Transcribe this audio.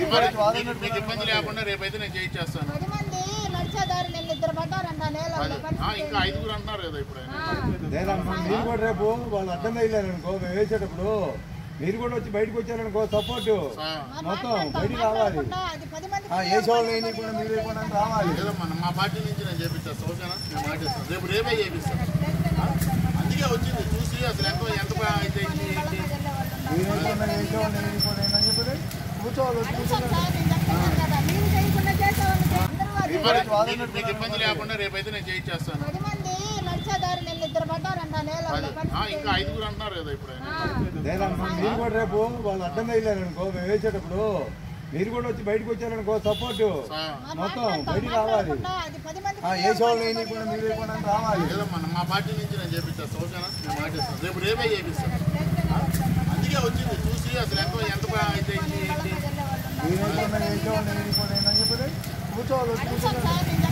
ఇబ్బంది- లేకుండా రేపైతే నేను చేయించేస్తాను పది మంది ఇంకా ఐదుగురు అంటున్నారు కదా ఇప్పుడు మీరు కూడా రేపు వాళ్ళు అడ్డం తగిలారనుకో మేము వేసేటప్పుడు మీరు కూడా వచ్చి బయటకు వచ్చారనుకో సపోర్ట్ మొత్తం బయటికి రావాలి అది ఏ షోలు వేయని కూడా మీరు వేయకుండా రావాలి మా పార్టీ నుంచి నేను చేపిస్తాను ఓకేనా నేను మాటిస్తాను రేపు రేపే చేపిస్తాను అందుకే వచ్చింది చూసి అసలు ఎంత ఎంత బాగా అయితే మీరు ఇబ్బంది- మీకు- ఇబ్బంది లేకుండా రేపైతే నేను చేయించేస్తాను నడిచేదారి ఇద్దరు ఆ, ఇంకా ఐదుగురు అంటున్నారు కదా ఇప్పుడు మీరు కూడా రేపు వాళ్ళు అడ్డం తగిలారనుకో మేము వేసేటప్పుడు మీరు కూడా వచ్చి బయటకు వచ్చారనుకో సపోర్ట్ మొత్తం బయటికి రావాలి ఏ షోలు కూడా మీరు రావాలి మా పార్టీ నుంచి నేను చేపిస్తాను ఓకేనా రేపు రేపే చేపిస్తాను అందుకే వచ్చింది చూసి అసలు ఎంత ఎంత బాగా అయితే ఏంటి, ఏంటి. మీరు వేయకుండా ఏ షోలు నేను వేయకుండా అని చెప్పి కూర్చోవాలి వచ్చి కూర్చోవాలి సార్, నేను